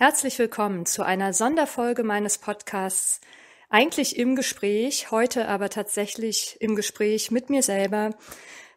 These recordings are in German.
Herzlich willkommen zu einer Sonderfolge meines Podcasts. Eigentlich im Gespräch, heute aber tatsächlich im Gespräch mit mir selber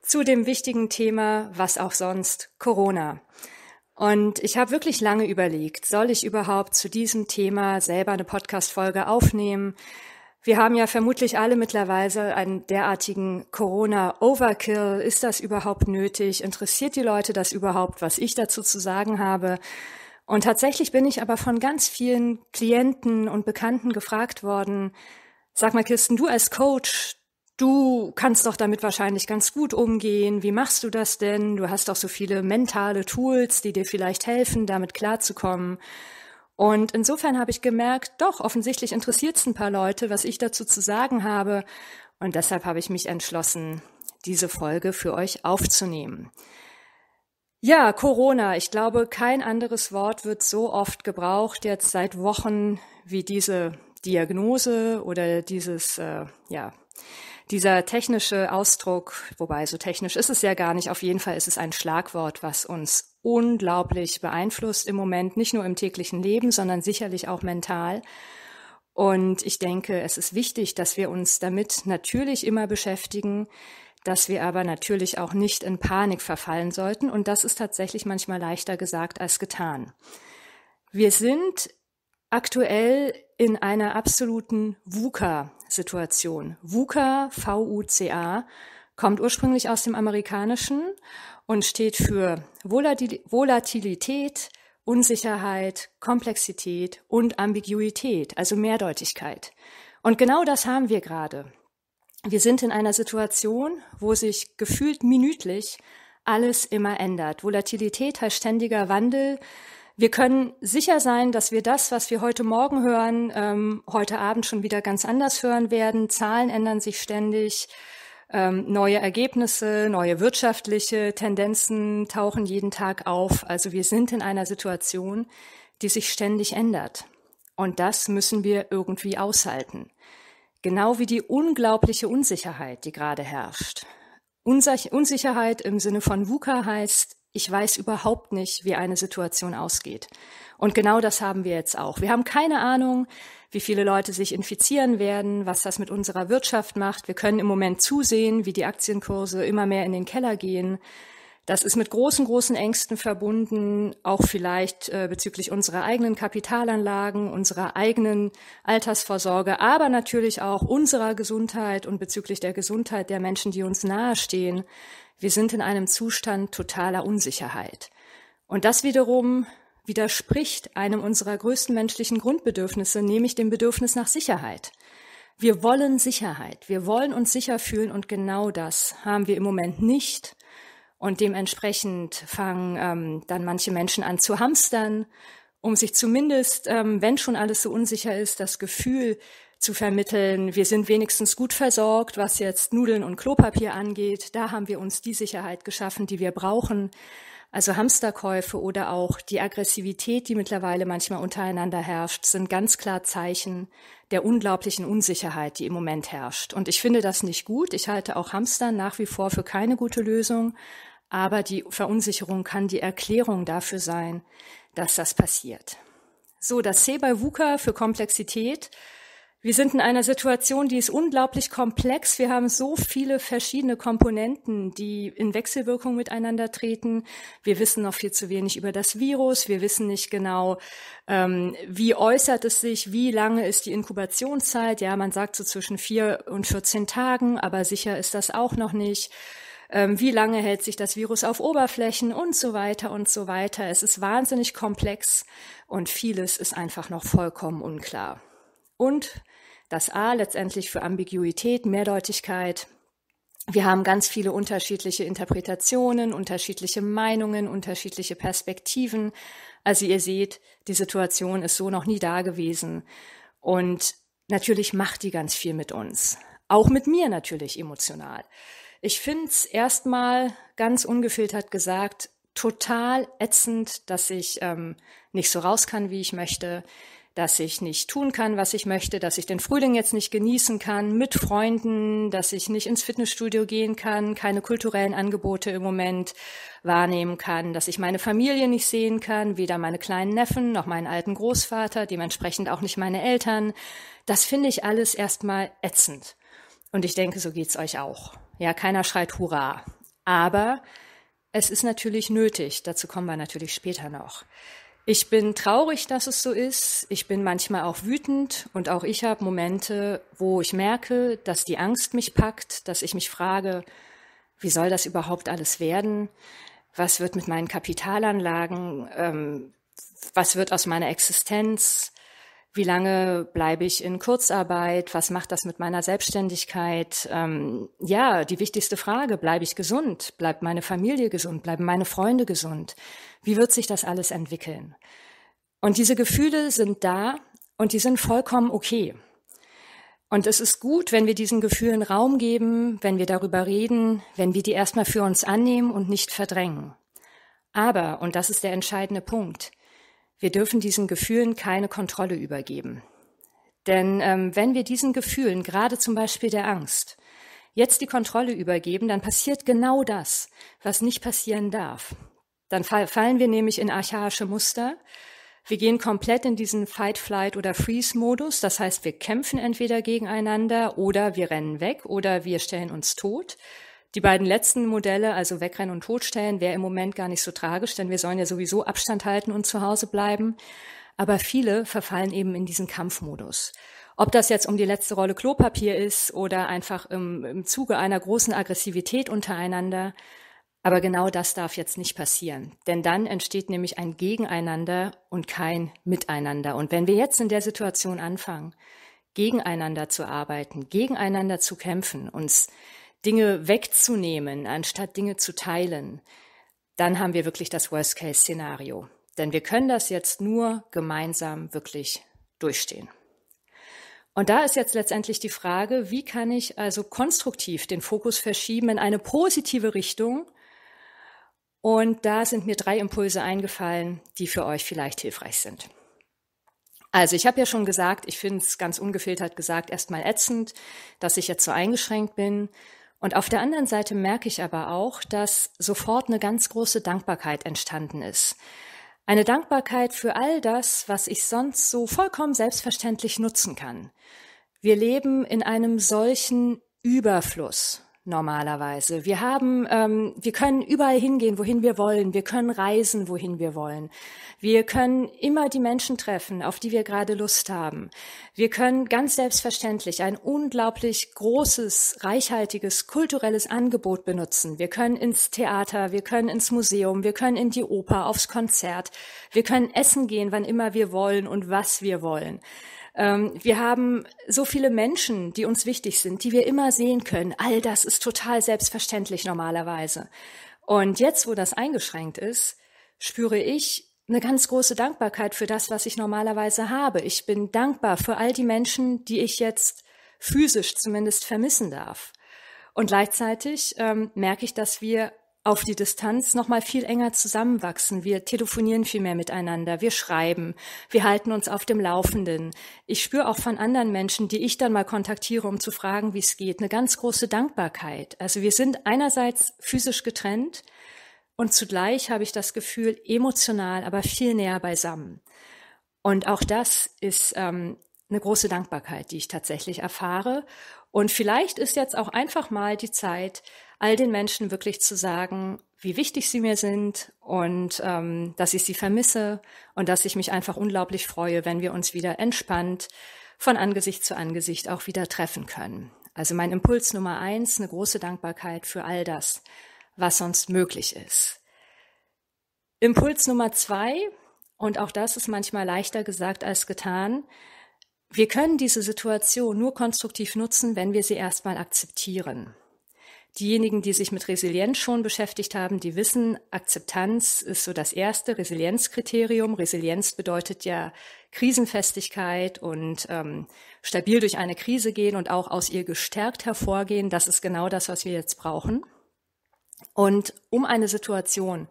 zu dem wichtigen Thema, was auch sonst, Corona. Und ich habe wirklich lange überlegt, soll ich überhaupt zu diesem Thema selber eine Podcast-Folge aufnehmen? Wir haben ja vermutlich alle mittlerweile einen derartigen Corona-Overkill. Ist das überhaupt nötig? Interessiert die Leute das überhaupt, was ich dazu zu sagen habe? Und tatsächlich bin ich aber von ganz vielen Klienten und Bekannten gefragt worden, sag mal, Kirsten, du als Coach, du kannst doch damit wahrscheinlich ganz gut umgehen. Wie machst du das denn? Du hast doch so viele mentale Tools, die dir vielleicht helfen, damit klarzukommen. Und insofern habe ich gemerkt, doch, offensichtlich interessiert es ein paar Leute, was ich dazu zu sagen habe. Und deshalb habe ich mich entschlossen, diese Folge für euch aufzunehmen. Ja, Corona. Ich glaube, kein anderes Wort wird so oft gebraucht jetzt seit Wochen wie diese Diagnose oder dieses, äh, ja, dieser technische Ausdruck, wobei so technisch ist es ja gar nicht. Auf jeden Fall ist es ein Schlagwort, was uns unglaublich beeinflusst im Moment, nicht nur im täglichen Leben, sondern sicherlich auch mental. Und ich denke, es ist wichtig, dass wir uns damit natürlich immer beschäftigen, dass wir aber natürlich auch nicht in Panik verfallen sollten. Und das ist tatsächlich manchmal leichter gesagt als getan. Wir sind aktuell in einer absoluten VUCA-Situation. VUCA, V-U-C-A, kommt ursprünglich aus dem Amerikanischen und steht für Volatilität, Unsicherheit, Komplexität und Ambiguität, also Mehrdeutigkeit. Und genau das haben wir gerade. Wir sind in einer Situation, wo sich gefühlt minütlich alles immer ändert. Volatilität heißt ständiger Wandel. Wir können sicher sein, dass wir das, was wir heute Morgen hören, ähm, heute Abend schon wieder ganz anders hören werden. Zahlen ändern sich ständig. Ähm, neue Ergebnisse, neue wirtschaftliche Tendenzen tauchen jeden Tag auf. Also wir sind in einer Situation, die sich ständig ändert. Und das müssen wir irgendwie aushalten. Genau wie die unglaubliche Unsicherheit, die gerade herrscht. Unsicherheit im Sinne von VUCA heißt, ich weiß überhaupt nicht, wie eine Situation ausgeht. Und genau das haben wir jetzt auch. Wir haben keine Ahnung, wie viele Leute sich infizieren werden, was das mit unserer Wirtschaft macht. Wir können im Moment zusehen, wie die Aktienkurse immer mehr in den Keller gehen. Das ist mit großen, großen Ängsten verbunden, auch vielleicht äh, bezüglich unserer eigenen Kapitalanlagen, unserer eigenen Altersvorsorge, aber natürlich auch unserer Gesundheit und bezüglich der Gesundheit der Menschen, die uns nahestehen. Wir sind in einem Zustand totaler Unsicherheit. Und das wiederum widerspricht einem unserer größten menschlichen Grundbedürfnisse, nämlich dem Bedürfnis nach Sicherheit. Wir wollen Sicherheit. Wir wollen uns sicher fühlen und genau das haben wir im Moment nicht. Und dementsprechend fangen ähm, dann manche Menschen an zu hamstern, um sich zumindest, ähm, wenn schon alles so unsicher ist, das Gefühl zu vermitteln, wir sind wenigstens gut versorgt, was jetzt Nudeln und Klopapier angeht. Da haben wir uns die Sicherheit geschaffen, die wir brauchen. Also Hamsterkäufe oder auch die Aggressivität, die mittlerweile manchmal untereinander herrscht, sind ganz klar Zeichen der unglaublichen Unsicherheit, die im Moment herrscht. Und ich finde das nicht gut. Ich halte auch Hamstern nach wie vor für keine gute Lösung. Aber die Verunsicherung kann die Erklärung dafür sein, dass das passiert. So, das C bei VUCA für Komplexität. Wir sind in einer Situation, die ist unglaublich komplex. Wir haben so viele verschiedene Komponenten, die in Wechselwirkung miteinander treten. Wir wissen noch viel zu wenig über das Virus. Wir wissen nicht genau, ähm, wie äußert es sich, wie lange ist die Inkubationszeit. Ja, man sagt so zwischen vier und 14 Tagen, aber sicher ist das auch noch nicht ähm, wie lange hält sich das Virus auf Oberflächen und so weiter und so weiter. Es ist wahnsinnig komplex und vieles ist einfach noch vollkommen unklar. Und das A letztendlich für Ambiguität, Mehrdeutigkeit. Wir haben ganz viele unterschiedliche Interpretationen, unterschiedliche Meinungen, unterschiedliche Perspektiven. Also ihr seht, die Situation ist so noch nie da gewesen. Und natürlich macht die ganz viel mit uns. Auch mit mir natürlich emotional. Ich finde es erstmal ganz ungefiltert gesagt total ätzend, dass ich ähm, nicht so raus kann, wie ich möchte, dass ich nicht tun kann, was ich möchte, dass ich den Frühling jetzt nicht genießen kann mit Freunden, dass ich nicht ins Fitnessstudio gehen kann, keine kulturellen Angebote im Moment wahrnehmen kann, dass ich meine Familie nicht sehen kann, weder meine kleinen Neffen noch meinen alten Großvater, dementsprechend auch nicht meine Eltern. Das finde ich alles erstmal ätzend. Und ich denke, so geht's euch auch. Ja, keiner schreit Hurra. Aber es ist natürlich nötig. Dazu kommen wir natürlich später noch. Ich bin traurig, dass es so ist. Ich bin manchmal auch wütend und auch ich habe Momente, wo ich merke, dass die Angst mich packt, dass ich mich frage, wie soll das überhaupt alles werden? Was wird mit meinen Kapitalanlagen? Ähm, was wird aus meiner Existenz? Wie lange bleibe ich in Kurzarbeit? Was macht das mit meiner Selbstständigkeit? Ähm, ja, die wichtigste Frage, bleibe ich gesund? Bleibt meine Familie gesund? Bleiben meine Freunde gesund? Wie wird sich das alles entwickeln? Und diese Gefühle sind da und die sind vollkommen okay. Und es ist gut, wenn wir diesen Gefühlen Raum geben, wenn wir darüber reden, wenn wir die erstmal für uns annehmen und nicht verdrängen. Aber, und das ist der entscheidende Punkt, wir dürfen diesen Gefühlen keine Kontrolle übergeben. Denn ähm, wenn wir diesen Gefühlen, gerade zum Beispiel der Angst, jetzt die Kontrolle übergeben, dann passiert genau das, was nicht passieren darf. Dann fallen wir nämlich in archaische Muster. Wir gehen komplett in diesen Fight, Flight oder Freeze-Modus. Das heißt, wir kämpfen entweder gegeneinander oder wir rennen weg oder wir stellen uns tot. Die beiden letzten Modelle, also wegrennen und totstellen, wäre im Moment gar nicht so tragisch, denn wir sollen ja sowieso Abstand halten und zu Hause bleiben. Aber viele verfallen eben in diesen Kampfmodus. Ob das jetzt um die letzte Rolle Klopapier ist oder einfach im, im Zuge einer großen Aggressivität untereinander. Aber genau das darf jetzt nicht passieren. Denn dann entsteht nämlich ein Gegeneinander und kein Miteinander. Und wenn wir jetzt in der Situation anfangen, gegeneinander zu arbeiten, gegeneinander zu kämpfen, uns Dinge wegzunehmen, anstatt Dinge zu teilen, dann haben wir wirklich das Worst-Case-Szenario. Denn wir können das jetzt nur gemeinsam wirklich durchstehen. Und da ist jetzt letztendlich die Frage, wie kann ich also konstruktiv den Fokus verschieben in eine positive Richtung? Und da sind mir drei Impulse eingefallen, die für euch vielleicht hilfreich sind. Also ich habe ja schon gesagt, ich finde es ganz ungefiltert gesagt erstmal ätzend, dass ich jetzt so eingeschränkt bin. Und auf der anderen Seite merke ich aber auch, dass sofort eine ganz große Dankbarkeit entstanden ist. Eine Dankbarkeit für all das, was ich sonst so vollkommen selbstverständlich nutzen kann. Wir leben in einem solchen Überfluss normalerweise. Wir haben, ähm, wir können überall hingehen, wohin wir wollen. Wir können reisen, wohin wir wollen. Wir können immer die Menschen treffen, auf die wir gerade Lust haben. Wir können ganz selbstverständlich ein unglaublich großes, reichhaltiges kulturelles Angebot benutzen. Wir können ins Theater, wir können ins Museum, wir können in die Oper, aufs Konzert. Wir können essen gehen, wann immer wir wollen und was wir wollen. Ähm, wir haben so viele Menschen, die uns wichtig sind, die wir immer sehen können. All das ist total selbstverständlich normalerweise. Und jetzt, wo das eingeschränkt ist, spüre ich eine ganz große Dankbarkeit für das, was ich normalerweise habe. Ich bin dankbar für all die Menschen, die ich jetzt physisch zumindest vermissen darf. Und gleichzeitig ähm, merke ich, dass wir auf die Distanz noch mal viel enger zusammenwachsen. Wir telefonieren viel mehr miteinander, wir schreiben, wir halten uns auf dem Laufenden. Ich spüre auch von anderen Menschen, die ich dann mal kontaktiere, um zu fragen, wie es geht, eine ganz große Dankbarkeit. Also wir sind einerseits physisch getrennt und zugleich habe ich das Gefühl, emotional, aber viel näher beisammen. Und auch das ist ähm, eine große Dankbarkeit, die ich tatsächlich erfahre. Und vielleicht ist jetzt auch einfach mal die Zeit, all den Menschen wirklich zu sagen, wie wichtig sie mir sind und ähm, dass ich sie vermisse und dass ich mich einfach unglaublich freue, wenn wir uns wieder entspannt von Angesicht zu Angesicht auch wieder treffen können. Also mein Impuls Nummer eins, eine große Dankbarkeit für all das, was sonst möglich ist. Impuls Nummer zwei, und auch das ist manchmal leichter gesagt als getan, wir können diese Situation nur konstruktiv nutzen, wenn wir sie erstmal akzeptieren. Diejenigen, die sich mit Resilienz schon beschäftigt haben, die wissen, Akzeptanz ist so das erste Resilienzkriterium. Resilienz bedeutet ja Krisenfestigkeit und ähm, stabil durch eine Krise gehen und auch aus ihr gestärkt hervorgehen. Das ist genau das, was wir jetzt brauchen. Und um eine Situation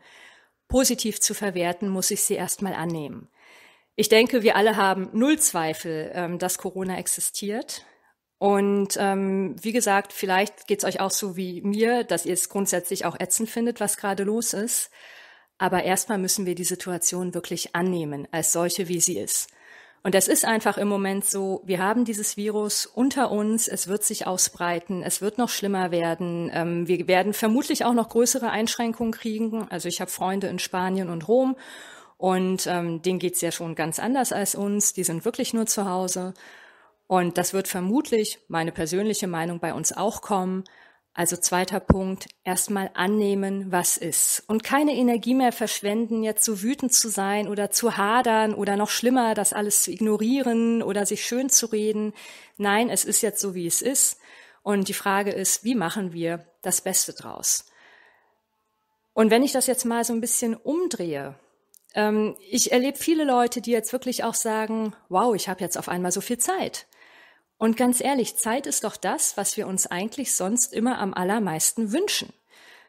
positiv zu verwerten, muss ich sie erstmal annehmen. Ich denke, wir alle haben null Zweifel, ähm, dass Corona existiert. Und ähm, wie gesagt, vielleicht geht's euch auch so wie mir, dass ihr es grundsätzlich auch ätzend findet, was gerade los ist. Aber erstmal müssen wir die Situation wirklich annehmen, als solche, wie sie ist. Und es ist einfach im Moment so, wir haben dieses Virus unter uns, es wird sich ausbreiten, es wird noch schlimmer werden. Ähm, wir werden vermutlich auch noch größere Einschränkungen kriegen. Also ich habe Freunde in Spanien und Rom und ähm, denen geht's ja schon ganz anders als uns. Die sind wirklich nur zu Hause. Und das wird vermutlich, meine persönliche Meinung, bei uns auch kommen. Also zweiter Punkt, erstmal annehmen, was ist. Und keine Energie mehr verschwenden, jetzt so wütend zu sein oder zu hadern oder noch schlimmer, das alles zu ignorieren oder sich schön zu reden. Nein, es ist jetzt so, wie es ist. Und die Frage ist, wie machen wir das Beste draus? Und wenn ich das jetzt mal so ein bisschen umdrehe, ähm, ich erlebe viele Leute, die jetzt wirklich auch sagen, wow, ich habe jetzt auf einmal so viel Zeit. Und ganz ehrlich, Zeit ist doch das, was wir uns eigentlich sonst immer am allermeisten wünschen.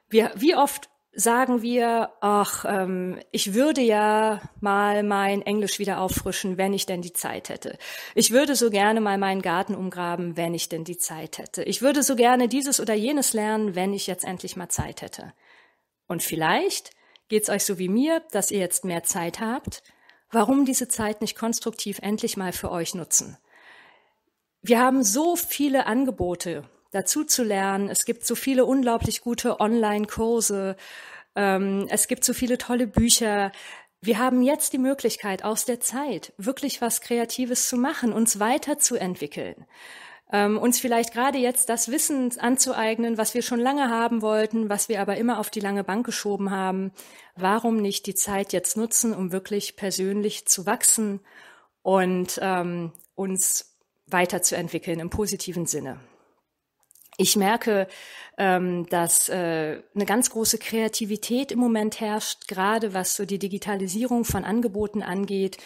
Wir, wie oft sagen wir, ach, ähm, ich würde ja mal mein Englisch wieder auffrischen, wenn ich denn die Zeit hätte. Ich würde so gerne mal meinen Garten umgraben, wenn ich denn die Zeit hätte. Ich würde so gerne dieses oder jenes lernen, wenn ich jetzt endlich mal Zeit hätte. Und vielleicht geht's euch so wie mir, dass ihr jetzt mehr Zeit habt. Warum diese Zeit nicht konstruktiv endlich mal für euch nutzen? Wir haben so viele Angebote dazu zu lernen. Es gibt so viele unglaublich gute Online-Kurse. Ähm, es gibt so viele tolle Bücher. Wir haben jetzt die Möglichkeit, aus der Zeit wirklich was Kreatives zu machen, uns weiterzuentwickeln. Ähm, uns vielleicht gerade jetzt das Wissen anzueignen, was wir schon lange haben wollten, was wir aber immer auf die lange Bank geschoben haben. Warum nicht die Zeit jetzt nutzen, um wirklich persönlich zu wachsen und ähm, uns weiterzuentwickeln im positiven Sinne. Ich merke, ähm, dass äh, eine ganz große Kreativität im Moment herrscht, gerade was so die Digitalisierung von Angeboten angeht.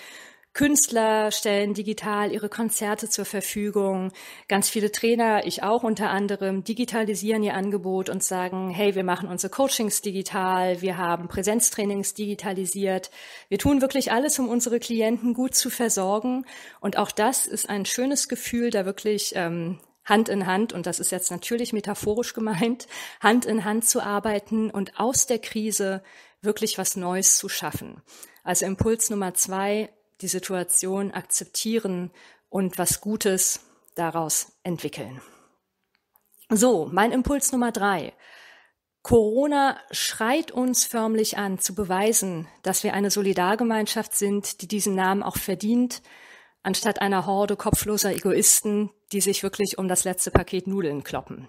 Künstler stellen digital ihre Konzerte zur Verfügung. Ganz viele Trainer, ich auch unter anderem, digitalisieren ihr Angebot und sagen, hey, wir machen unsere Coachings digital, wir haben Präsenztrainings digitalisiert. Wir tun wirklich alles, um unsere Klienten gut zu versorgen. Und auch das ist ein schönes Gefühl, da wirklich ähm, Hand in Hand, und das ist jetzt natürlich metaphorisch gemeint, Hand in Hand zu arbeiten und aus der Krise wirklich was Neues zu schaffen. Also Impuls Nummer zwei, die Situation akzeptieren und was Gutes daraus entwickeln. So, mein Impuls Nummer drei. Corona schreit uns förmlich an, zu beweisen, dass wir eine Solidargemeinschaft sind, die diesen Namen auch verdient, anstatt einer Horde kopfloser Egoisten, die sich wirklich um das letzte Paket Nudeln kloppen.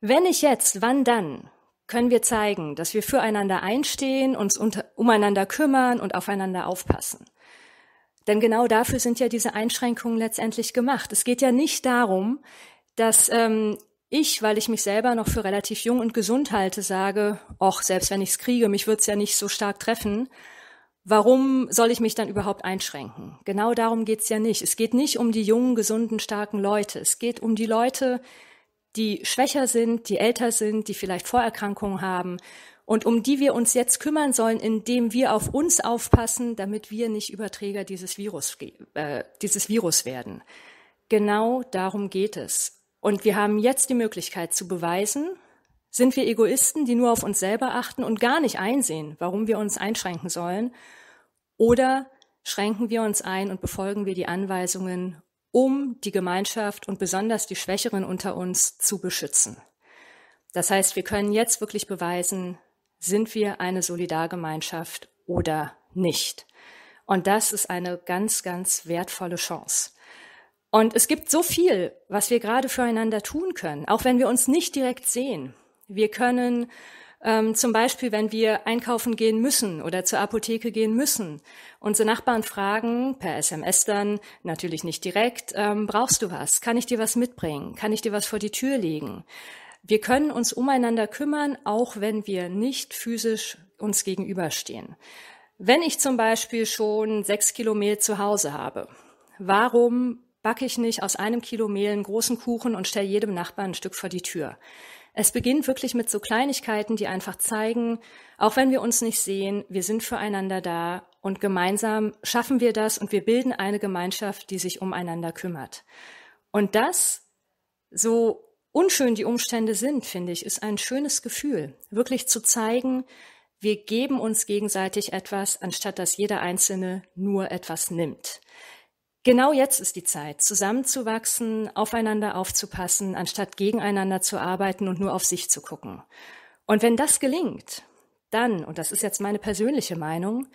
Wenn nicht jetzt, wann dann? Können wir zeigen, dass wir füreinander einstehen, uns unter, umeinander kümmern und aufeinander aufpassen. Denn genau dafür sind ja diese Einschränkungen letztendlich gemacht. Es geht ja nicht darum, dass ähm, ich, weil ich mich selber noch für relativ jung und gesund halte, sage, ach, selbst wenn ich es kriege, mich wird's ja nicht so stark treffen. Warum soll ich mich dann überhaupt einschränken? Genau darum geht's ja nicht. Es geht nicht um die jungen, gesunden, starken Leute. Es geht um die Leute, die schwächer sind, die älter sind, die vielleicht Vorerkrankungen haben und um die wir uns jetzt kümmern sollen, indem wir auf uns aufpassen, damit wir nicht Überträger dieses Virus, äh, dieses Virus werden. Genau darum geht es. Und wir haben jetzt die Möglichkeit zu beweisen, sind wir Egoisten, die nur auf uns selber achten und gar nicht einsehen, warum wir uns einschränken sollen? Oder schränken wir uns ein und befolgen wir die Anweisungen, um die Gemeinschaft und besonders die Schwächeren unter uns zu beschützen? Das heißt, wir können jetzt wirklich beweisen, sind wir eine Solidargemeinschaft oder nicht? Und das ist eine ganz, ganz wertvolle Chance. Und es gibt so viel, was wir gerade füreinander tun können, auch wenn wir uns nicht direkt sehen. Wir können ähm, zum Beispiel, wenn wir einkaufen gehen müssen oder zur Apotheke gehen müssen, unsere Nachbarn fragen, per SMS dann, natürlich nicht direkt, ähm, brauchst du was? Kann ich dir was mitbringen? Kann ich dir was vor die Tür legen? Wir können uns umeinander kümmern, auch wenn wir nicht physisch uns gegenüberstehen. Wenn ich zum Beispiel schon sechs Kilo Mehl zu Hause habe, warum backe ich nicht aus einem Kilo Mehl einen großen Kuchen und stelle jedem Nachbarn ein Stück vor die Tür? Es beginnt wirklich mit so Kleinigkeiten, die einfach zeigen, auch wenn wir uns nicht sehen, wir sind füreinander da und gemeinsam schaffen wir das und wir bilden eine Gemeinschaft, die sich umeinander kümmert. Und das, so unschön die Umstände sind, finde ich, ist ein schönes Gefühl, wirklich zu zeigen, wir geben uns gegenseitig etwas, anstatt dass jeder Einzelne nur etwas nimmt. Genau jetzt ist die Zeit, zusammenzuwachsen, aufeinander aufzupassen, anstatt gegeneinander zu arbeiten und nur auf sich zu gucken. Und wenn das gelingt, dann, und das ist jetzt meine persönliche Meinung,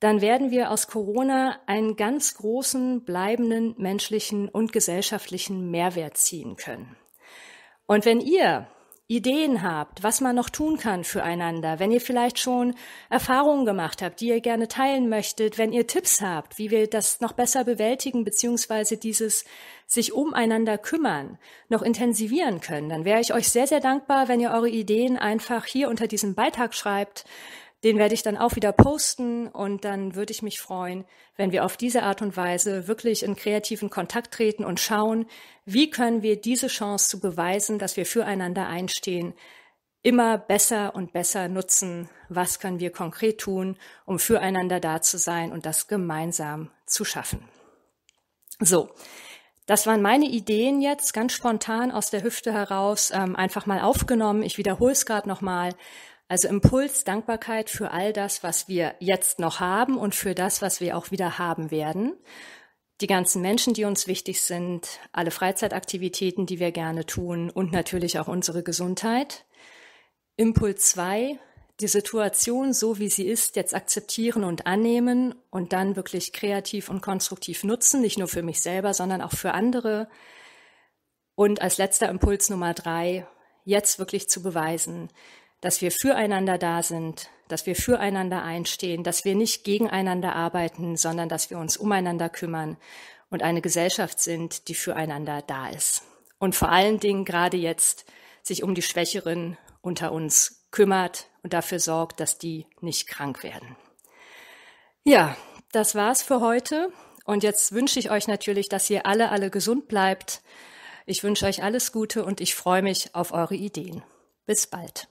dann werden wir aus Corona einen ganz großen, bleibenden menschlichen und gesellschaftlichen Mehrwert ziehen können. Und wenn ihr Ideen habt, was man noch tun kann füreinander, wenn ihr vielleicht schon Erfahrungen gemacht habt, die ihr gerne teilen möchtet, wenn ihr Tipps habt, wie wir das noch besser bewältigen, beziehungsweise dieses sich umeinander kümmern, noch intensivieren können, dann wäre ich euch sehr, sehr dankbar, wenn ihr eure Ideen einfach hier unter diesem Beitrag schreibt. Den werde ich dann auch wieder posten und dann würde ich mich freuen, wenn wir auf diese Art und Weise wirklich in kreativen Kontakt treten und schauen, wie können wir diese Chance zu beweisen, dass wir füreinander einstehen, immer besser und besser nutzen. Was können wir konkret tun, um füreinander da zu sein und das gemeinsam zu schaffen? So. Das waren meine Ideen jetzt ganz spontan aus der Hüfte heraus, ähm, einfach mal aufgenommen. Ich wiederhole es gerade nochmal. Also Impuls, Dankbarkeit für all das, was wir jetzt noch haben und für das, was wir auch wieder haben werden. Die ganzen Menschen, die uns wichtig sind, alle Freizeitaktivitäten, die wir gerne tun und natürlich auch unsere Gesundheit. Impuls zwei, die Situation so wie sie ist, jetzt akzeptieren und annehmen und dann wirklich kreativ und konstruktiv nutzen, nicht nur für mich selber, sondern auch für andere. Und als letzter Impuls Nummer drei, jetzt wirklich zu beweisen, dass wir füreinander da sind, dass wir füreinander einstehen, dass wir nicht gegeneinander arbeiten, sondern dass wir uns umeinander kümmern und eine Gesellschaft sind, die füreinander da ist. Und vor allen Dingen gerade jetzt sich um die Schwächeren unter uns kümmert und dafür sorgt, dass die nicht krank werden. Ja, das war's für heute. Und jetzt wünsche ich euch natürlich, dass ihr alle, alle gesund bleibt. Ich wünsche euch alles Gute und ich freue mich auf eure Ideen. Bis bald.